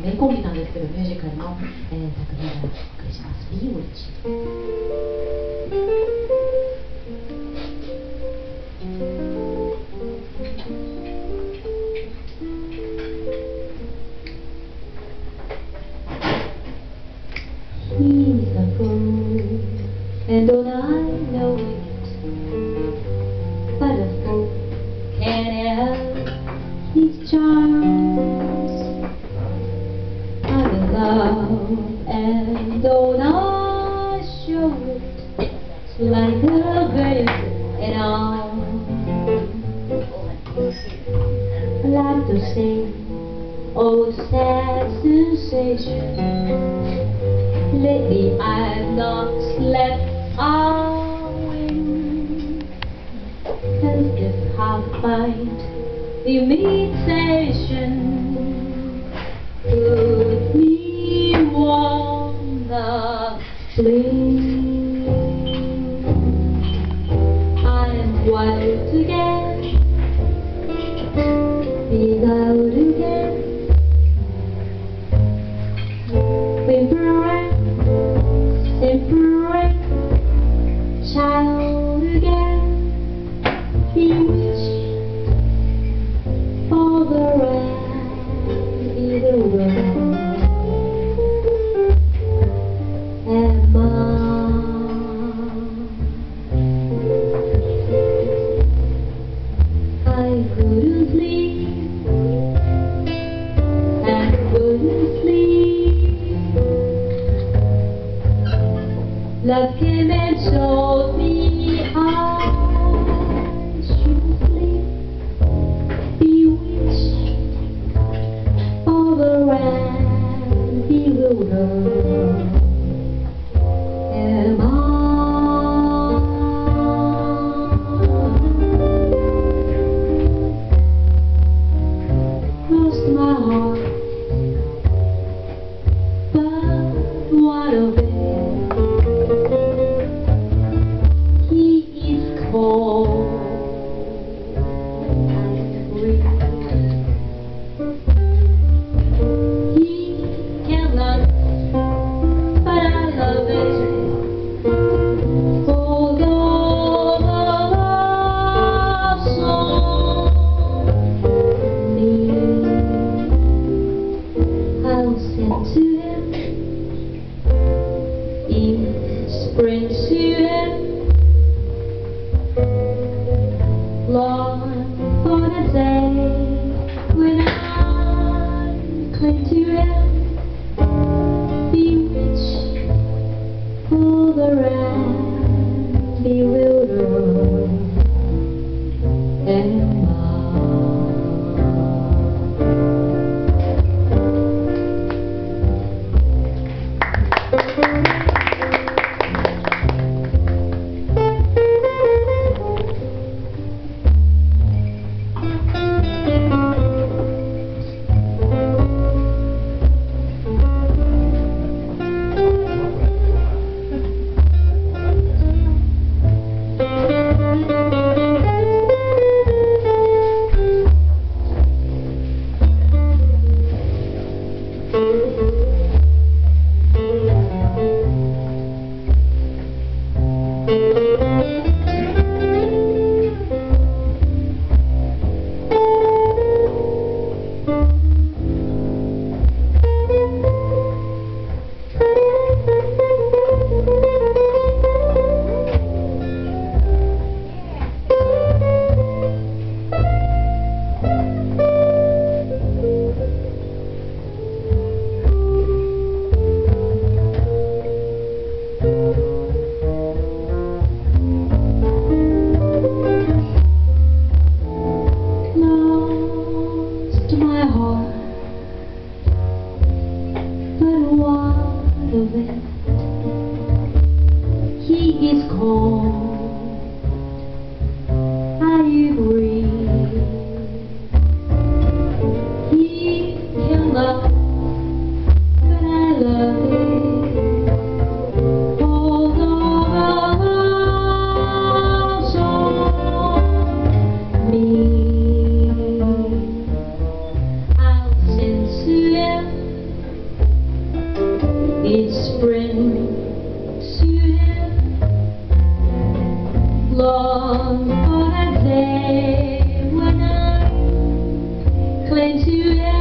名コンビなんですけどミュージカルの、えー、作品をお送りします「Be Witch」He's a fool, and don't I know it? But a fool can't help his charm. And don't I show it? Like a bird and all. I like to sing, oh sad sensation. Lately I've not slept a wink As if I find imitation Put sleep I'm Love came and showed me my heart, It's spring to long for a day when I cling to.